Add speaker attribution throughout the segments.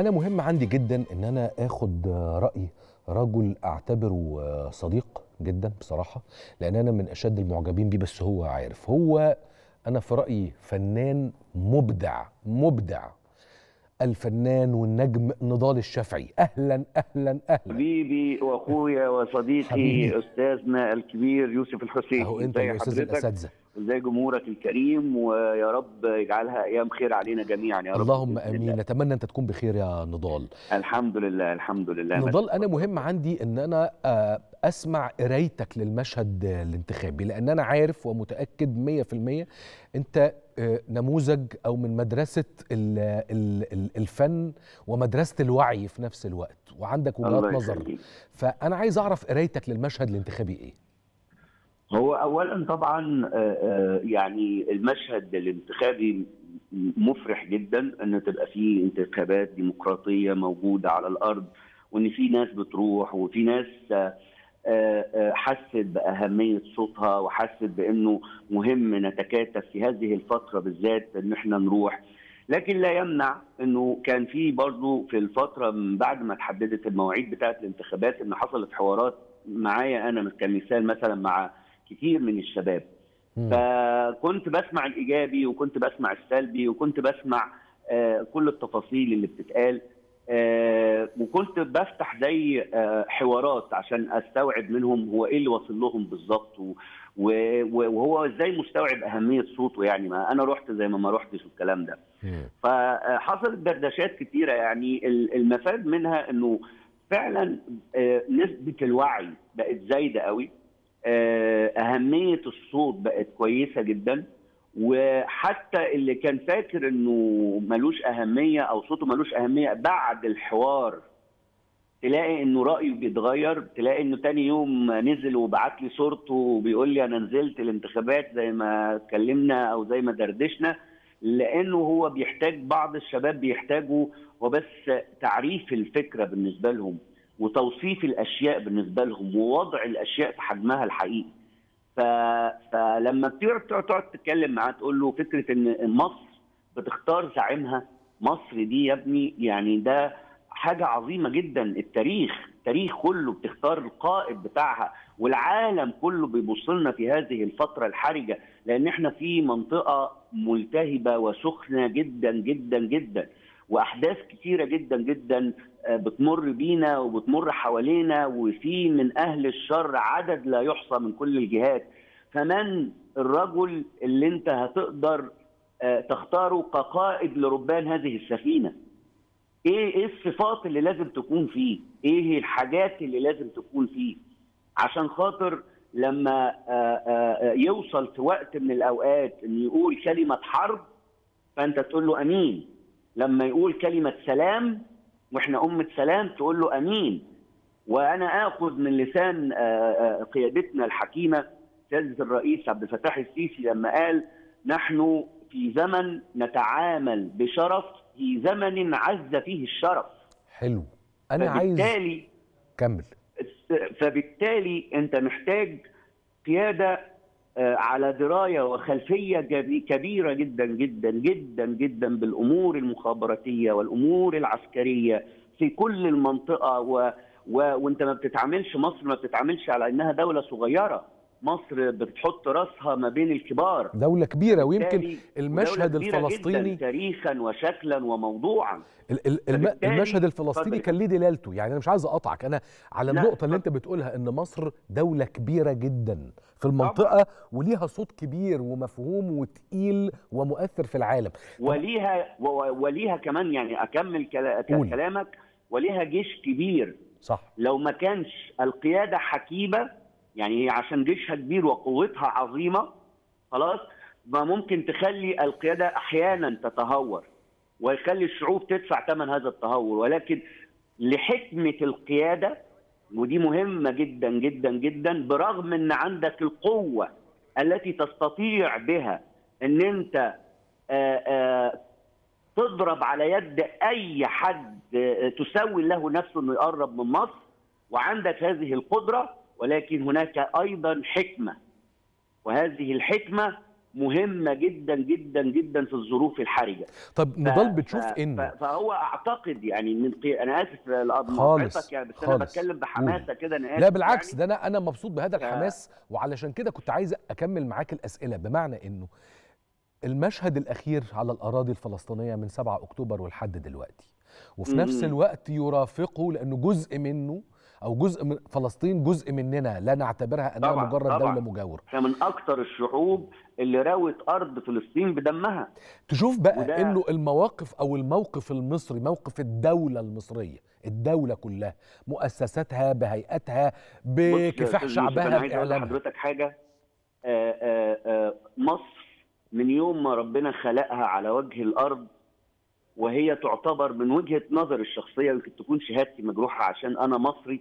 Speaker 1: أنا مهم عندي جدا إن أنا آخد رأي رجل أعتبره صديق جدا بصراحة لأن أنا من أشد المعجبين بيه بس هو عارف. هو أنا في رأيي فنان مبدع مبدع. الفنان والنجم نضال الشافعي. أهلا أهلا أهلا.
Speaker 2: حبيبي وأخويا وصديقي
Speaker 1: حبيبي.
Speaker 2: أستاذنا الكبير يوسف الحسين.
Speaker 1: أهو
Speaker 2: أنت
Speaker 1: يا
Speaker 2: أستاذ؟
Speaker 1: الأساتذة.
Speaker 2: وازاي جمهورك الكريم ويا رب يجعلها أيام خير علينا جميعا يا رب.
Speaker 1: اللهم آمين.
Speaker 2: الله.
Speaker 1: نتمنى انت تكون بخير يا نضال.
Speaker 2: الحمد لله الحمد لله.
Speaker 1: نضال أنا مهم عندي إن أنا آه، أسمع قرايتك للمشهد الانتخابي لأن أنا عارف ومتأكد 100% أنت آه، نموذج أو من مدرسة ال- ال- ال- الفن ومدرسة الوعي في نفس الوقت وعندك وجهات نظر. فأنا عايز أعرف قرايتك للمشهد الانتخابي إيه؟
Speaker 2: هو اولا طبعا آه، آه، يعني المشهد الانتخابي مفرح جدا إن تبقى فيه انتخابات ديمقراطية موجودة على الأرض وإن في ناس بتروح وفي ناس آه، حست بأهمية صوتها وحست بإنه مهم نتكاتف في هذه الفترة بالذات إن إحنا نروح. لكن لا يمنع إنه كان في برضه في الفترة من بعد ما تحددت المواعيد بتاعة الانتخابات إن حصلت حوارات معايا أنا كمثال مثلا مع كتير من الشباب. فكنت بسمع الإيجابي وكنت بسمع السلبي وكنت بسمع آه، كل التفاصيل اللي بتتقال. آه، وكنت بفتح زي آه، حوارات عشان أستوعب منهم هو إيه اللي واصل لهم بالظبط وهو إزاي مستوعب أهمية صوته يعني. ما أنا رحت زي ما ما رحتش والكلام ده. فحصلت دردشات كتيرة يعني. ال- المفاد منها إنه فعلا نسبة الوعي بقت زايدة قوي. أهمية الصوت بقت كويسة جدا وحتى اللي كان فاكر إنه ملوش أهمية أو صوته ملوش أهمية بعد الحوار تلاقي إنه رأيه بيتغير تلاقي إنه تاني يوم نزل وبعت لي صورته وبيقول لي أنا نزلت الانتخابات زي ما اتكلمنا أو زي ما دردشنا لأنه هو بيحتاج بعض الشباب بيحتاجوا وبس تعريف الفكرة بالنسبة لهم. وتوصيف الأشياء بالنسبة لهم ووضع الأشياء في حجمها الحقيقي. فلما بتقعد تقعد تقعد تتكلم معاه تقول له فكرة إن مصر بتختار زعيمها مصر دي يا ابني يعني ده حاجة عظيمة جدا التاريخ التاريخ كله بتختار القائد بتاعها والعالم كله بيبص لنا في هذه الفترة الحرجة لأن إحنا في منطقة ملتهبة وسخنة جدا جدا جدا وأحداث كتيرة جدا جدا آه، بتمر بينا وبتمر حوالينا وفي من أهل الشر عدد لا يحصى من كل الجهات. فمن الرجل اللي أنت هتقدر آه، تختاره كقائد لربان هذه السفينة؟ إيه إيه الصفات اللي لازم تكون فيه؟ إيه الحاجات اللي لازم تكون فيه؟ عشان خاطر لما آه، يوصل في وقت من الأوقات انه يقول كلمة حرب فأنت تقول له أمين. لما يقول كلمة سلام وإحنا أمة سلام تقول له أمين. وأنا آخذ من لسان آه، آه، قيادتنا الحكيمة سيادة الرئيس عبد الفتاح السيسي لما قال نحن في زمن نتعامل بشرف في زمن عز فيه الشرف.
Speaker 1: حلو. عايز
Speaker 2: فبالتالي
Speaker 1: كمل.
Speaker 2: فبالتالي أنت محتاج قيادة آه، على دراية وخلفية كبيرة جدا جدا جدا جدا بالأمور المخابراتية والأمور العسكرية في كل المنطقة و و وانت ما بتتعاملش مصر ما بتتعاملش على إنها دولة صغيرة. مصر بتحط راسها ما بين الكبار.
Speaker 1: دولة كبيرة ويمكن المشهد
Speaker 2: دولة كبيرة
Speaker 1: الفلسطيني
Speaker 2: جدا تاريخا وشكلا وموضوعا.
Speaker 1: المشهد الفلسطيني
Speaker 2: اتفضل.
Speaker 1: كان ليه دلالته. يعني أنا مش عايز اقطعك أنا على
Speaker 2: لا،
Speaker 1: النقطة اللي
Speaker 2: أنت.
Speaker 1: بتقولها إن مصر دولة كبيرة جدا في المنطقة وليها صوت كبير ومفهوم وتقيل ومؤثر في العالم.
Speaker 2: وليها وليها كمان يعني
Speaker 1: أكمل.
Speaker 2: كلامك وليها جيش كبير.
Speaker 1: صح.
Speaker 2: لو ما كانش القيادة حكيمة يعني هي عشان جيشها كبير وقوتها عظيمة خلاص؟ ما ممكن تخلي القيادة أحيانا تتهور ويخلي الشعوب تدفع ثمن هذا التهور. ولكن لحكمة القيادة ودي مهمة جدا جدا جدا برغم إن عندك القوة التي تستطيع بها إن أنت آه، آه، تضرب على يد أي حد آه، تسوي له نفسه إنه يقرب من مصر وعندك هذه القدرة ولكن هناك أيضا حكمة وهذه الحكمة مهمة جدا جدا جدا في الظروف الحرجة
Speaker 1: طب نضال بتشوف
Speaker 2: ف- ف- فهو أعتقد يعني من قي... أنا آسف
Speaker 1: خالص،
Speaker 2: لمقاطعتك يعني بس أنا
Speaker 1: خالص.
Speaker 2: بتكلم بحماسة كده أنا آسف
Speaker 1: لا بالعكس
Speaker 2: يعني.
Speaker 1: ده أنا أنا مبسوط بهذا
Speaker 2: ف-
Speaker 1: الحماس وعلشان كده كنت عايز أكمل معاك الأسئلة بمعنى إنه المشهد الأخير على الأراضي الفلسطينية من 7 أكتوبر ولحد دلوقتي وفي نفس. الوقت يرافقه لأنه جزء منه أو جزء من فلسطين جزء مننا لا نعتبرها إنها
Speaker 2: طبعاً،
Speaker 1: مجرد
Speaker 2: طبعاً.
Speaker 1: دولة مجاورة.
Speaker 2: إحنا من أكثر الشعوب اللي راوت أرض فلسطين بدمها.
Speaker 1: تشوف بقى
Speaker 2: وده-
Speaker 1: إنه المواقف أو الموقف المصري موقف الدولة المصرية الدولة كلها مؤسساتها
Speaker 2: يا
Speaker 1: بكفاح شعبها بإعلامها.
Speaker 2: لحضرتك حاجة. آه، آه، آه، مصر من يوم ما ربنا خلقها على وجه الأرض وهي تعتبر من وجهة نظري الشخصية يمكن تكون شهادتي مجروحة عشان أنا مصري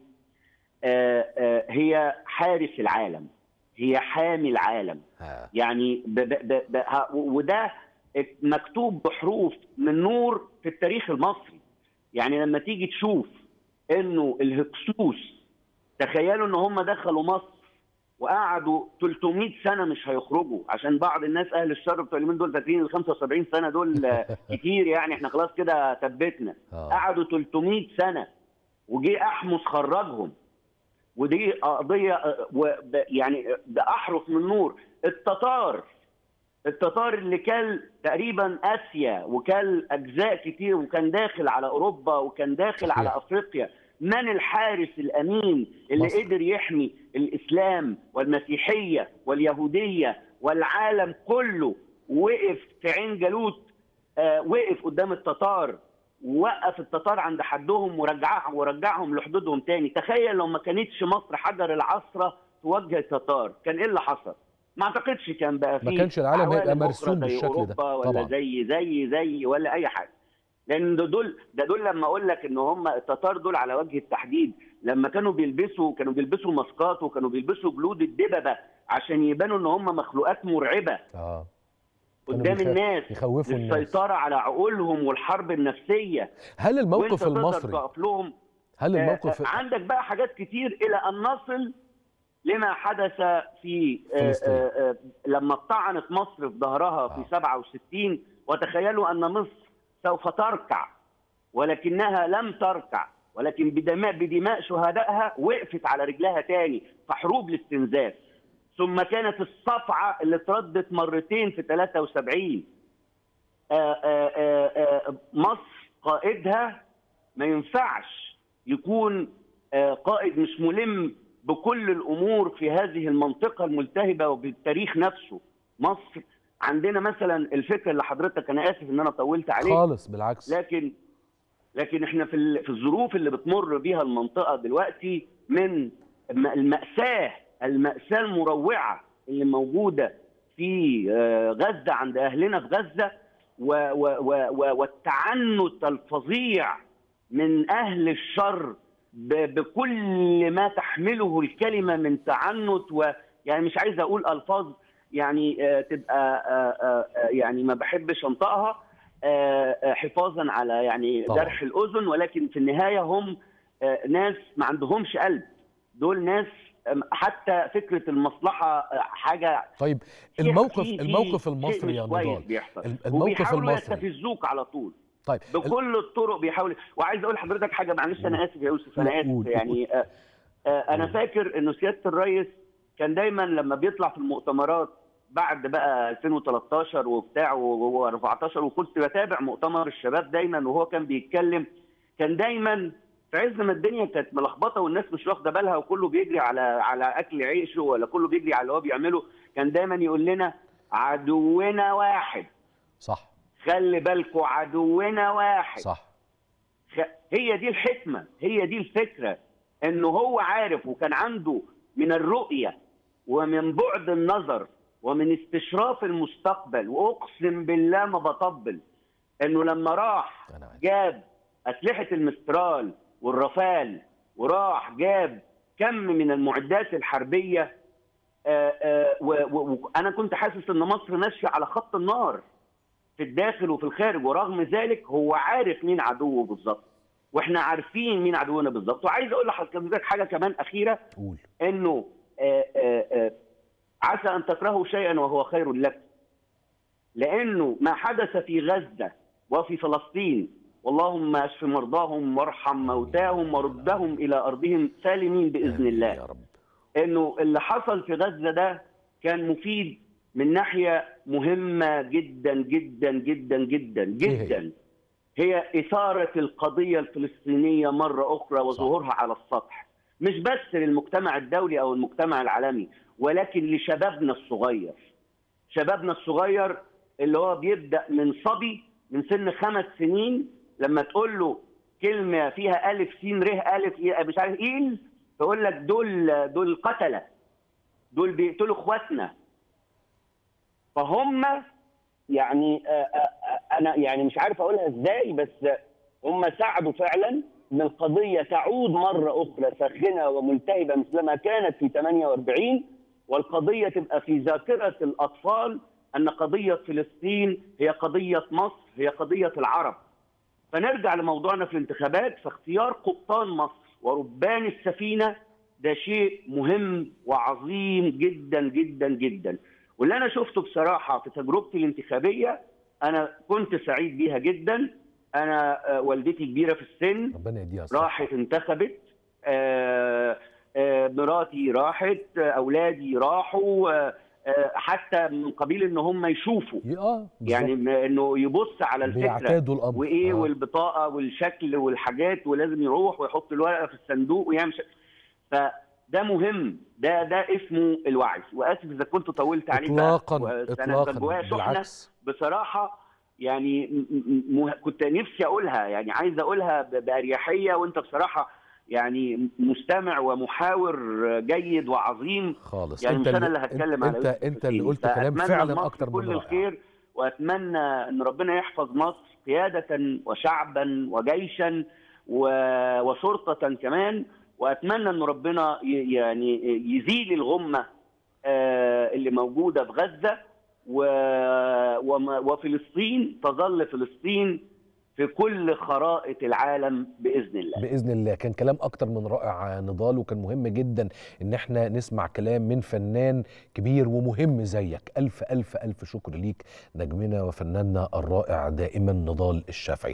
Speaker 2: هي حارس العالم. هي حامي العالم.
Speaker 1: ها.
Speaker 2: يعني ب ب ب ب وده مكتوب بحروف من نور في التاريخ المصري. يعني لما تيجي تشوف إنه الهكسوس تخيلوا إن هم دخلوا مصر وقعدوا 300 سنة مش هيخرجوا عشان بعض الناس أهل الشر بتوع اليومين دول فاكرين ال 75 سنة دول آه، كتير يعني إحنا خلاص كده ثبتنا
Speaker 1: آه.
Speaker 2: قعدوا 300 سنة وجي أحمس خرجهم. ودي قضية آه، يعني آه، ده احرف من نور التتار التتار اللي كان تقريبا آسيا وكان أجزاء كتير وكان داخل على أوروبا وكان داخل
Speaker 1: صحيح.
Speaker 2: على أفريقيا من الحارس الأمين اللي
Speaker 1: مصر.
Speaker 2: قدر يحمي الإسلام والمسيحية واليهودية والعالم كله وقف في عين جالوت آه، وقف قدام التتار ووقف التتار عند حدهم ورجعهم ورجعهم لحدودهم تاني. تخيل لو ما كانتش مصر حجر العصرة توجه التتار. كان إيه اللي حصل؟ ما أعتقدش كان بقى
Speaker 1: ما
Speaker 2: فيه
Speaker 1: كانش العالم هيبقى مرسوم بالشكل ده.
Speaker 2: أوروبا ولا
Speaker 1: طبعاً.
Speaker 2: زي زي زي ولا أي حاجة. لأن دول ده دول لما أقول لك إن هم التتار دول على وجه التحديد لما كانوا بيلبسوا كانوا بيلبسوا ماسكات وكانوا بيلبسوا جلود الدببة عشان يبانوا إن هم مخلوقات مرعبة.
Speaker 1: آه. كانوا
Speaker 2: قدام الناس
Speaker 1: يخوفوا الناس.
Speaker 2: للسيطره على عقولهم والحرب النفسية.
Speaker 1: هل الموقف المصري
Speaker 2: تقف لهم.
Speaker 1: هل
Speaker 2: آه،
Speaker 1: الموقف
Speaker 2: آه، عندك بقى حاجات كتير إلى أن نصل لما حدث في آه،. آه، آه، لما طعنت مصر في ظهرها في
Speaker 1: آه.
Speaker 2: 67 وتخيلوا أن مصر سوف تركع ولكنها لم تركع ولكن بدماء بدماء شهدائها وقفت على رجلها تاني في حروب الاستنزاف. ثم كانت الصفعة اللي اتردت مرتين في 73 آه، آه، آه، مصر قائدها ما ينفعش يكون قائد مش ملم بكل الأمور في هذه المنطقة الملتهبة وبالتاريخ نفسه. مصر عندنا مثلا الفكرة اللي حضرتك أنا آسف إن أنا طولت عليك
Speaker 1: خالص بالعكس.
Speaker 2: لكن لكن إحنا في ال- في الظروف اللي بتمر بيها المنطقة دلوقتي من الم- المأساة المأساة المروعة اللي موجودة في آه، غزة عند أهلنا في غزة و- و- و- و- والتعنت الفظيع من أهل الشر بكل ما تحمله الكلمة من تعنت ويعني مش عايز أقول ألفاظ يعني آه، تبقى آه، يعني ما بحبش أنطقها آه، حفاظا على يعني
Speaker 1: طبعاً.
Speaker 2: جرح الأذن ولكن في النهاية هم ناس ما عندهمش قلب دول ناس حتى فكرة المصلحة آه، حاجة
Speaker 1: طيب الموقف
Speaker 2: شيء-
Speaker 1: الموقف المصري يا نضال الموقف المصري.
Speaker 2: يستفزوك على طول.
Speaker 1: طيب
Speaker 2: بكل الطرق بيحاول. وعايز أقول لحضرتك حاجة معلش أنا آسف يا يوسف أنا
Speaker 1: آسف
Speaker 2: يعني آه، آه،
Speaker 1: أنا.
Speaker 2: فاكر إنه سيادة الرئيس كان دايما لما بيطلع في المؤتمرات بعد بقى 2013 وبتاع و14 وكنت بتابع مؤتمر الشباب دايما وهو كان بيتكلم كان دايما في عز ما الدنيا كانت ملخبطة والناس مش واخدة بالها وكله بيجري على على أكل عيشه ولا كله بيجري على اللي هو بيعمله كان دايما يقول لنا عدونا واحد.
Speaker 1: صح.
Speaker 2: خلي بالكوا عدونا واحد.
Speaker 1: صح.
Speaker 2: خ- هي دي الحكمة هي دي الفكرة انه هو عارف وكان عنده من الرؤية ومن بعد النظر ومن استشراف المستقبل وأقسم بالله ما بطبل إنه لما راح. جاب أسلحة المسترال والرافال وراح جاب كم من المعدات الحربية آه، آه، وأنا كنت حاسس إن مصر ماشية على خط النار في الداخل وفي الخارج ورغم ذلك هو عارف مين عدوه بالظبط وإحنا عارفين مين عدونا بالظبط. وعايز أقول لحضرتك حاجة كمان أخيرة
Speaker 1: قول.
Speaker 2: إنه آه، آه، آه، عسى أن تكرهوا شيئا وهو خير لكم لأنه ما حدث في غزة وفي فلسطين اللهم اشف مرضاهم وارحم موتاهم وردهم إلى ارضهم سالمين بإذن الله.
Speaker 1: يا رب.
Speaker 2: إنه اللي حصل في غزة ده كان مفيد من ناحية مهمة جدا جدا جدا جدا
Speaker 1: إيه؟
Speaker 2: جدا. هي إثارة القضية الفلسطينية مرة أخرى وظهورها على السطح. مش بس للمجتمع الدولي أو المجتمع العالمي ولكن لشبابنا الصغير. شبابنا الصغير اللي هو بيبدأ من صبي من سن خمس سنين لما تقول له كلمة فيها ألف س ر ألف إيه مش عارف إيه تقول لك دول دول قتلة دول بيقتلوا إخواتنا فهم يعني آه، آه، أنا يعني مش عارف أقولها إزاي بس هم ساعدوا فعلا ان القضية تعود مرة أخرى ساخنة وملتهبة مثلما كانت في 48 والقضية تبقى في ذاكرة الأطفال أن قضية فلسطين هي قضية مصر هي قضية العرب. فنرجع لموضوعنا في الانتخابات. فاختيار قبطان مصر وربان السفينة ده شيء مهم وعظيم جدا جدا جدا. واللي أنا شفته بصراحة في تجربتي الانتخابية أنا كنت سعيد بيها جدا. أنا آه، والدتي كبيرة في السن
Speaker 1: ربنا يديها
Speaker 2: راحت انتخبت. آه، آه، مراتي راحت أولادي راحوا حتى من قبيل إن هم يشوفوا.
Speaker 1: آه
Speaker 2: يعني إنه يبص على
Speaker 1: الفكرة الأمر.
Speaker 2: وإيه
Speaker 1: آه.
Speaker 2: والبطاقة والشكل والحاجات ولازم يروح ويحط الورقة في الصندوق ويعمل. فده مهم. ده ده اسمه الوعي. وأسف إذا كنت طولت عليك
Speaker 1: اطلاقا اطلاقا بالعكس.
Speaker 2: بصراحة يعني م- م- م- كنت نفسي أقولها. يعني عايز أقولها ب- بأريحية. وأنت بصراحة يعني مستمع ومحاور جيد وعظيم.
Speaker 1: خالص.
Speaker 2: يعني
Speaker 1: أنت
Speaker 2: مش أنا اللي هتكلم على
Speaker 1: انت أنت اللي. قلت كلام فعلا أكتر
Speaker 2: كل
Speaker 1: من رائع
Speaker 2: الخير وأتمنى إن ربنا يحفظ مصر قيادة وشعبا وجيشا وشرطة كمان. وأتمنى إن ربنا يعني يزيل الغمة آه، اللي موجودة في غزة. وفلسطين تظل فلسطين في كل خرائط العالم بإذن الله.
Speaker 1: بإذن الله. كان كلام أكتر من رائع نضال وكان مهم جدا إن إحنا نسمع كلام من فنان كبير ومهم زيك. ألف ألف ألف شكر ليك نجمنا وفناننا الرائع دائما نضال الشافعي.